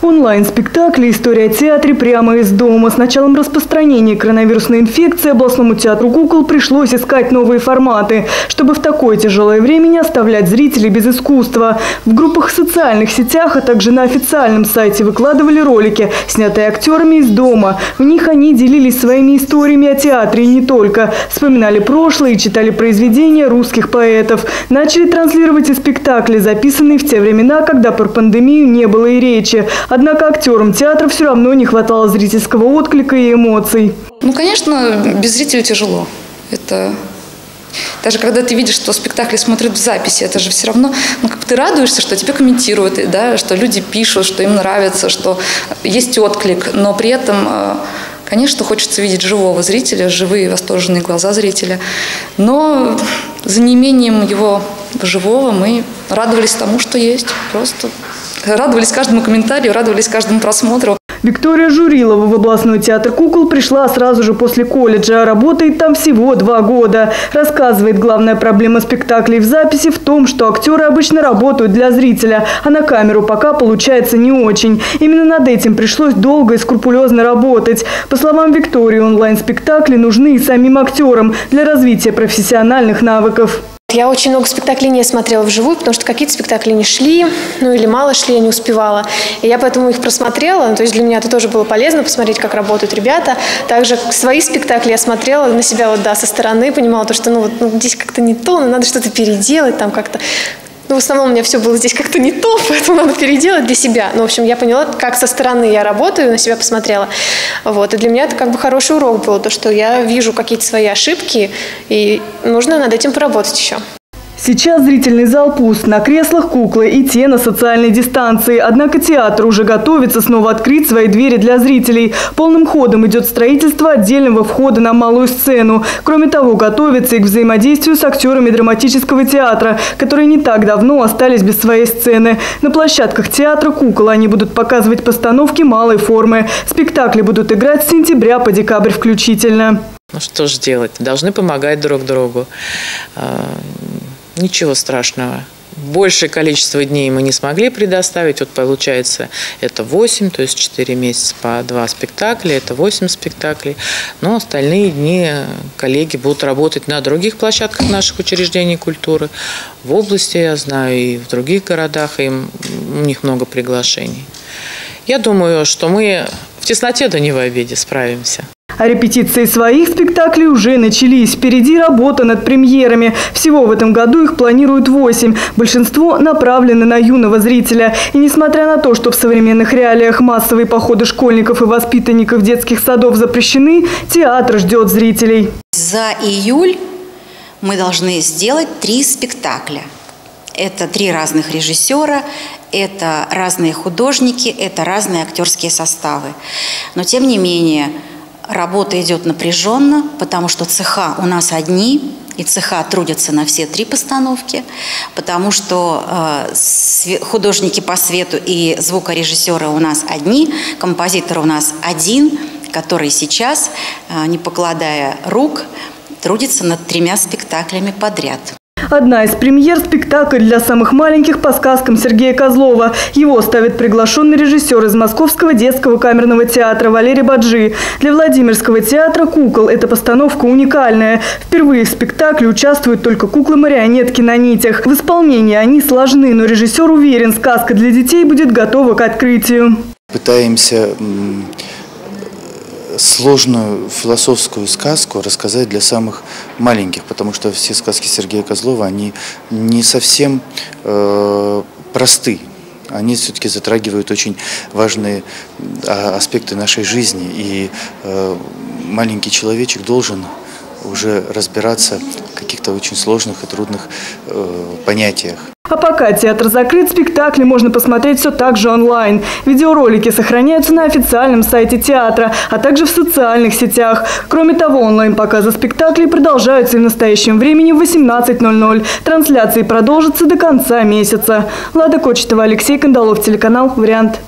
Онлайн-спектакль «История о театре» прямо из дома. С началом распространения коронавирусной инфекции областному театру кукол пришлось искать новые форматы, чтобы в такое тяжелое время не оставлять зрителей без искусства. В группах в социальных сетях, а также на официальном сайте выкладывали ролики, снятые актерами из дома. В них они делились своими историями о театре и не только. Вспоминали прошлое и читали произведения русских поэтов. Начали транслировать и спектакли, записанные в те времена, когда про пандемию не было и речи. Однако актерам театра все равно не хватало зрительского отклика и эмоций. Ну, конечно, без зрителя тяжело. Это даже когда ты видишь, что спектакли смотрят в записи, это же все равно, ну, как ты радуешься, что тебе комментируют, да, что люди пишут, что им нравится, что есть отклик, но при этом, э, конечно, хочется видеть живого зрителя, живые восторженные глаза зрителя, но за неимением его живого мы радовались тому, что есть, просто радовались каждому комментарию, радовались каждому просмотру. Виктория Журилова в областной театр кукол пришла сразу же после колледжа. Работает там всего два года. Рассказывает, главная проблема спектаклей в записи в том, что актеры обычно работают для зрителя, а на камеру пока получается не очень. Именно над этим пришлось долго и скрупулезно работать. По словам Виктории, онлайн-спектакли нужны и самим актерам для развития профессиональных навыков. Я очень много спектаклей не смотрела вживую, потому что какие-то спектакли не шли, ну или мало шли, я не успевала. И я поэтому их просмотрела, ну, то есть для меня это тоже было полезно, посмотреть, как работают ребята. Также свои спектакли я смотрела на себя вот, да, со стороны, понимала то, что ну, вот, ну, здесь как-то не то, ну, надо что-то переделать, там как-то ну, в основном у меня все было здесь как-то не то, поэтому надо переделать для себя. Ну, в общем, я поняла, как со стороны я работаю, на себя посмотрела. Вот. И для меня это как бы хороший урок был, то, что я вижу какие-то свои ошибки, и нужно над этим поработать еще. Сейчас зрительный зал пуст, на креслах куклы и те на социальной дистанции. Однако театр уже готовится снова открыть свои двери для зрителей. Полным ходом идет строительство отдельного входа на малую сцену. Кроме того, готовится и к взаимодействию с актерами драматического театра, которые не так давно остались без своей сцены. На площадках театра кукол они будут показывать постановки малой формы. Спектакли будут играть с сентября по декабрь включительно. Ну что же делать? Должны помогать друг другу а, Ничего страшного. Большее количество дней мы не смогли предоставить. Вот получается, это 8, то есть 4 месяца по 2 спектакля, это 8 спектаклей. Но остальные дни коллеги будут работать на других площадках наших учреждений культуры. В области, я знаю, и в других городах, и у них много приглашений. Я думаю, что мы в тесноте да не в обиде справимся. А репетиции своих спектаклей уже начались. Впереди работа над премьерами. Всего в этом году их планируют восемь. Большинство направлены на юного зрителя. И несмотря на то, что в современных реалиях массовые походы школьников и воспитанников детских садов запрещены, театр ждет зрителей. За июль мы должны сделать три спектакля. Это три разных режиссера, это разные художники, это разные актерские составы. Но тем не менее, Работа идет напряженно, потому что цеха у нас одни, и цеха трудятся на все три постановки, потому что э, художники по свету и звукорежиссеры у нас одни, композитор у нас один, который сейчас, э, не покладая рук, трудится над тремя спектаклями подряд. Одна из премьер – спектакль для самых маленьких по сказкам Сергея Козлова. Его ставит приглашенный режиссер из Московского детского камерного театра Валерий Баджи. Для Владимирского театра «Кукол» эта постановка уникальная. Впервые в спектакле участвуют только куклы-марионетки на нитях. В исполнении они сложны, но режиссер уверен, сказка для детей будет готова к открытию. Пытаемся сложную философскую сказку рассказать для самых маленьких, потому что все сказки Сергея Козлова, они не совсем э, просты. Они все-таки затрагивают очень важные а, аспекты нашей жизни, и э, маленький человечек должен уже разбираться в каких-то очень сложных и трудных э, понятиях. А пока театр закрыт, спектакли можно посмотреть все так же онлайн. Видеоролики сохраняются на официальном сайте театра, а также в социальных сетях. Кроме того, онлайн-показы спектаклей продолжаются и в настоящем времени в 18.00. Трансляции продолжатся до конца месяца. Лада Кочетова, Алексей Кандалов, телеканал «Вариант».